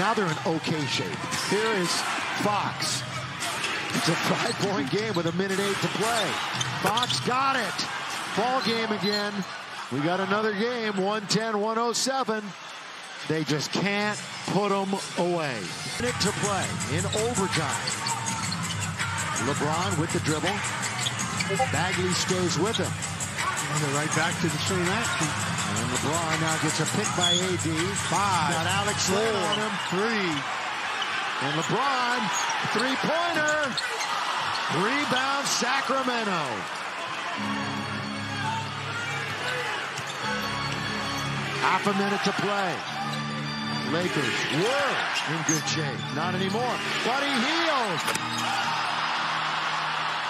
now they're in okay shape. Here is Fox. It's a five-point game with a minute eight to play. Fox got it. Ball game again. We got another game, 110-107. They just can't put them away. Minute to play in overtime. LeBron with the dribble. Bagley stays with him. And they're right back to the same action. And LeBron now gets a pick by AD. Five. Got Alex Len on him. Three. And LeBron, three-pointer. Rebound Sacramento. Half a minute to play. Lakers were in good shape. Not anymore. Buddy Hield.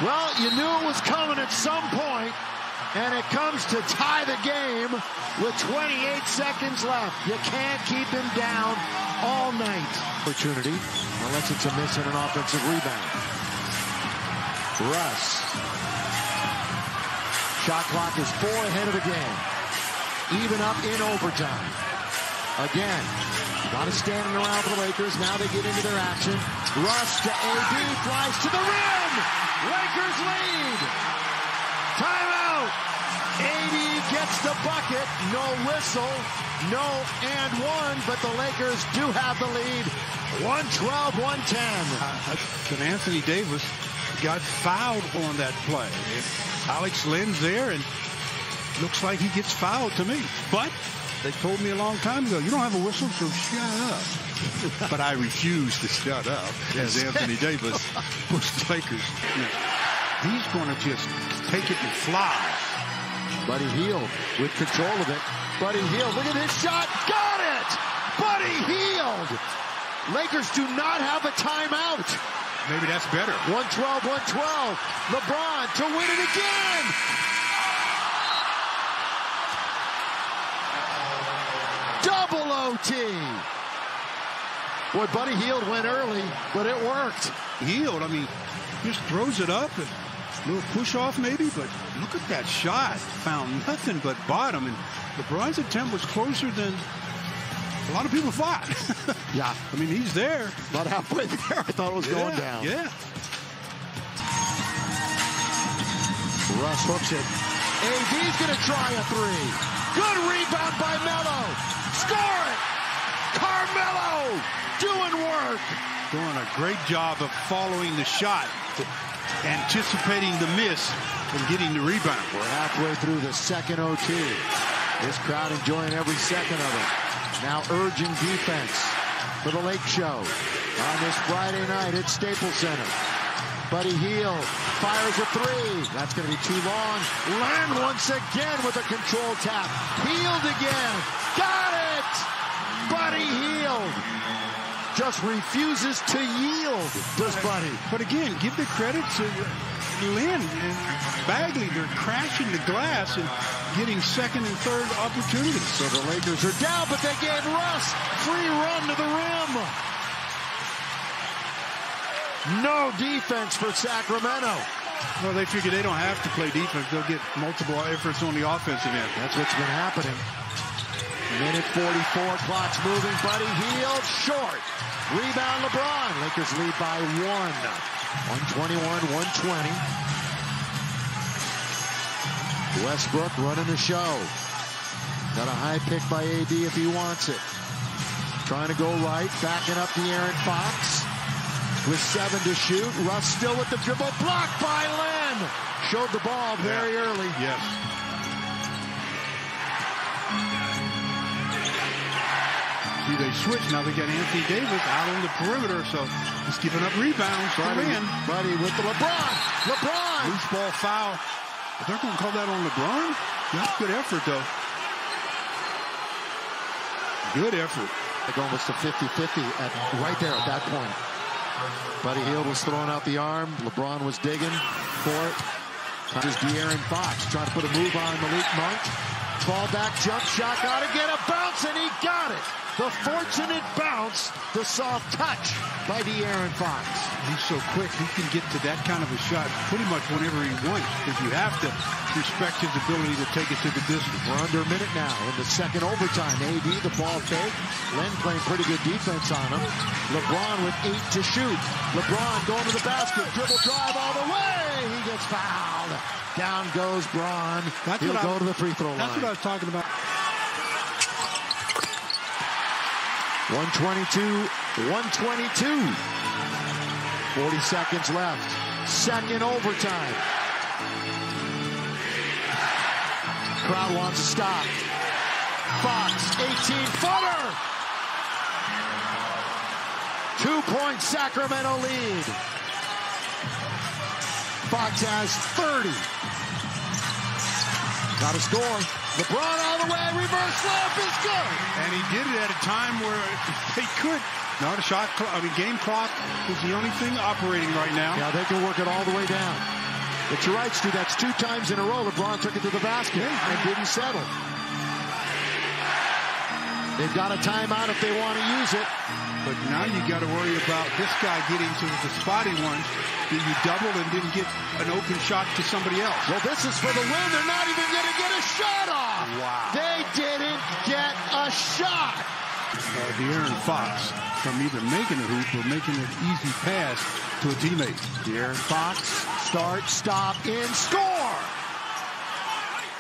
Well, you knew it was coming at some point, and it comes to tie the game with 28 seconds left. You can't keep him down all night. Opportunity, unless it's a miss and an offensive rebound. Russ. Shot clock is four ahead of the game. Even up in overtime. Again, a lot of standing around for the Lakers. Now they get into their action. Russ to AD, flies to the rim. Lakers lead. Timeout. Gets the bucket. No whistle. No and one, but the Lakers do have the lead. 112-110. Uh, and Anthony Davis got fouled on that play. Alex Len's there, and looks like he gets fouled to me. But they told me a long time ago, you don't have a whistle, so shut up. but I refuse to shut up as Anthony Davis pushed the Lakers. He's going to just take it and fly. Buddy Hield with control of it. Buddy Hield, look at this shot. Got it! Buddy Hield! Lakers do not have a timeout. Maybe that's better. 112, 112. LeBron to win it again. Double OT. Boy, Buddy Hield went early, but it worked. Hield, I mean, just throws it up and a little push off maybe, but look at that shot. Found nothing but bottom, and LeBron's attempt was closer than a lot of people thought. yeah. I mean, he's there. About halfway there, I thought it was yeah, going down. Yeah. Russ hooks it. AD's going to try a three. Good rebound by Melo. Score it. Carmelo doing work. Doing a great job of following the shot, anticipating the miss, and getting the rebound. We're halfway through the second OT. This crowd enjoying every second of it. Now urging defense for the Lake Show on this Friday night at Staples Center. Buddy Hield fires a three. That's going to be too long. Len once again with a control tap. Hield again. Got it! Buddy Hield just refuses to yield, does Buddy. But again, give the credit to Len and Bagley. They're crashing the glass and getting second and third opportunities. So the Lakers are down, but they gave Russ free run to the rim. No defense for Sacramento. Well, they figure they don't have to play defense. They'll get multiple efforts on the offensive end. That's what's been happening. Minute 44, clock's moving. Buddy Hield, short. Rebound LeBron. Lakers lead by one. 121-120. Westbrook running the show. Got a high pick by AD if he wants it. Trying to go right, backing up De'Aaron Fox. With seven to shoot. Russ still with the dribble. Blocked by Len. Showed the ball very yeah. early. Yes. See, they switch. Now they got Anthony Davis out on the perimeter, so he's giving up rebounds. Buddy, in. buddy with the LeBron. LeBron. Loose ball foul. They're going to call that on LeBron? That's good effort, though. Good effort. Like almost a 50-50 at right there at that point. Buddy Hield was throwing out the arm. LeBron was digging for it. Just De'Aaron Fox trying to put a move on Malik Monk. Fall back jump shot. Got to get a bounce, and he got it. The fortunate bounce, the soft touch by De'Aaron Fox. He's so quick, he can get to that kind of a shot pretty much whenever he wants. If you have to respect his ability to take it to the distance. We're under a minute now in the second overtime. AD, the ball fake. Len playing pretty good defense on him. LeBron with eight to shoot. LeBron going to the basket. Dribble drive all the way. He gets fouled. Down goes Bron. That's He'll go I- to the free throw line. That's what I was talking about. 122, 122. 40 seconds left. Second overtime. Crowd wants to stop. Fox, 18 footer. Two point Sacramento lead. Fox has 30. Got to score. LeBron all the way. Reverse layup is good. And he did it at a time where they could. Not a shot clock. I mean, game clock is the only thing operating right now. Yeah, they can work it all the way down. But you're right, Stu. That's two times in a row LeBron took it to the basket and didn't settle. They've got a timeout if they want to use it. But now you got to worry about this guy getting to the spotty ones that you doubled and didn't get an open shot to somebody else. Well, this is for the win. They're not even going to get a shot off. Wow. They didn't get a shot. Uh, De'Aaron Fox from either making a hoop or making an easy pass to a teammate. De'Aaron Fox, start, stop, and score.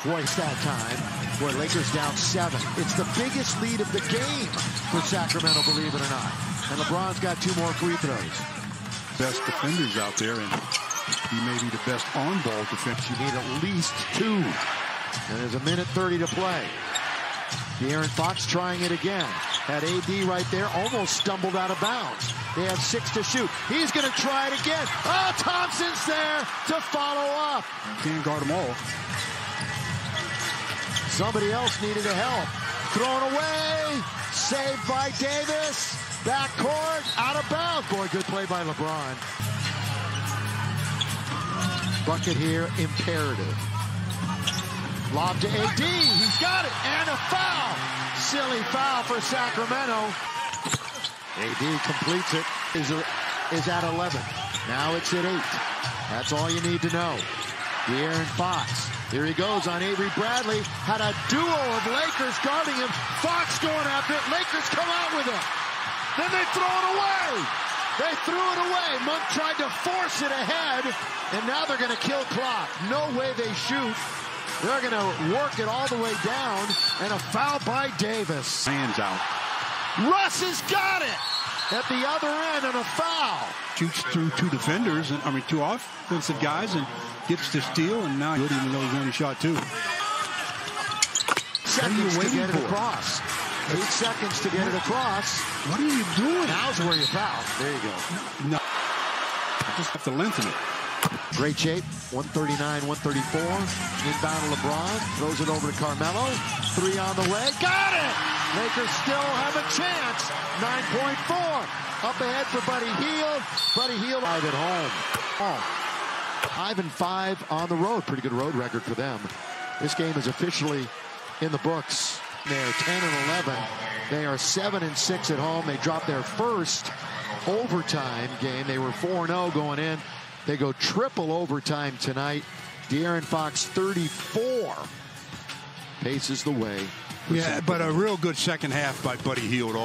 Royce that time. where Lakers down seven. It's the biggest lead of the game for Sacramento, believe it or not. And LeBron's got two more free throws. Best defenders out there, and he may be the best on-ball defense. You need at least two. And there's a minute 30 to play. De'Aaron Fox trying it again. Had AD right there, almost stumbled out of bounds. They have six to shoot. He's going to try it again. Oh, Thompson's there to follow up. Can't guard them all. Somebody else needed a help. Thrown away. Saved by Davis. Backcourt. Out of bounds. Boy, good play by LeBron. Bucket here. Imperative. Lob to AD. He's got it. And a foul. Silly foul for Sacramento. AD completes it. Is, is at 11. Now it's at 8. That's all you need to know. De'Aaron Fox. Here he goes on Avery Bradley. Had a duo of Lakers guarding him. Fox going after it. Lakers come out with it. Then they throw it away. They threw it away. Monk tried to force it ahead, and now they're going to kill clock. No way they shoot. They're going to work it all the way down, and a foul by Davis. Hands out. Russ has got it at the other end, and a foul. Shoots through two defenders, and I mean two offensive guys, and gets the steal, and now good even though he's only shot two. Seconds to waiting get it for? across. Eight seconds to get it across. What are you doing? Now's where you foul. There you go. No. Just have to lengthen it. Great shape. 139, 134. Inbound to LeBron. Throws it over to Carmelo. Three on the way. Got it! Lakers still have a chance. 9.4. Up ahead for Buddy Hield. Buddy Hield five at home. Five and five on the road. Pretty good road record for them. This game is officially in the books. They're 10 and 11. They are 7 and 6 at home. They dropped their first overtime game. They were 4-0 going in. They go triple overtime tonight. De'Aaron Fox 34 paces the way. Yeah, but a real good second half by Buddy Hield.